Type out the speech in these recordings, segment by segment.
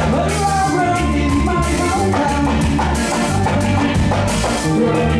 Run, run, run in my hometown. Run.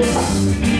Thank